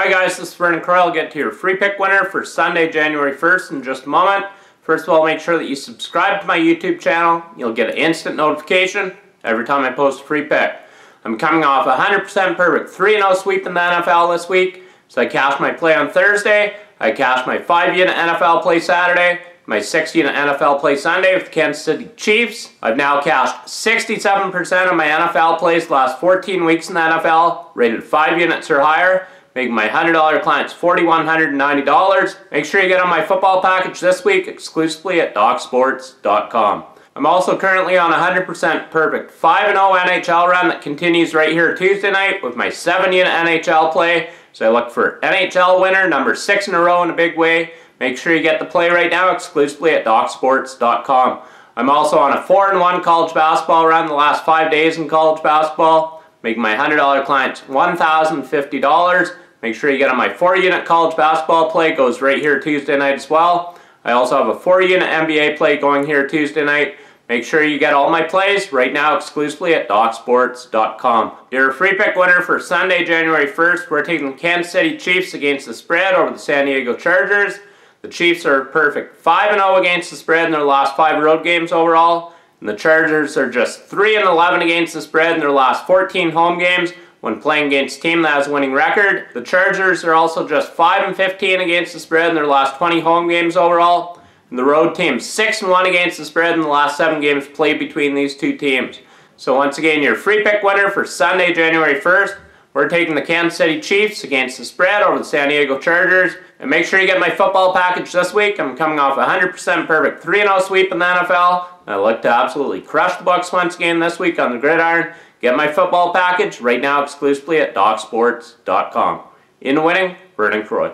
Hi guys, this is Vernon Croy. I'll get to your free pick winner for Sunday, January 1st in just a moment. First of all, make sure that you subscribe to my YouTube channel. You'll get an instant notification every time I post a free pick. I'm coming off a 100% perfect 3-0 sweep in the NFL this week. So I cashed my play on Thursday. I cashed my 5-unit NFL play Saturday. My 6-unit NFL play Sunday with the Kansas City Chiefs. I've now cashed 67% of my NFL plays the last 14 weeks in the NFL, rated 5 units or higher making my $100 clients $4,190. Make sure you get on my football package this week exclusively at DocSports.com. I'm also currently on a 100% perfect 5-0 NHL run that continues right here Tuesday night with my 7-unit NHL play. So I look for NHL winner, number 6 in a row in a big way. Make sure you get the play right now exclusively at DocSports.com. I'm also on a 4-1 college basketball run the last 5 days in college basketball, making my $100 clients $1,050. Make sure you get on my 4-unit college basketball play. goes right here Tuesday night as well. I also have a 4-unit NBA play going here Tuesday night. Make sure you get all my plays right now exclusively at DocSports.com. Your free pick winner for Sunday, January 1st, we're taking the Kansas City Chiefs against the spread over the San Diego Chargers. The Chiefs are perfect 5-0 against the spread in their last five road games overall. And the Chargers are just 3-11 against the spread in their last 14 home games when playing against a team that has a winning record. The Chargers are also just 5 and 15 against the spread in their last 20 home games overall. And the road team 6 and 1 against the spread in the last 7 games played between these two teams. So once again, your free pick winner for Sunday, January 1st, we're taking the Kansas City Chiefs against the spread over the San Diego Chargers. And make sure you get my football package this week. I'm coming off a 100% perfect 3-0 sweep in the NFL. I look to absolutely crush the Bucks once again this week on the gridiron. Get my football package right now exclusively at DocSports.com. In winning, Vernon Croy.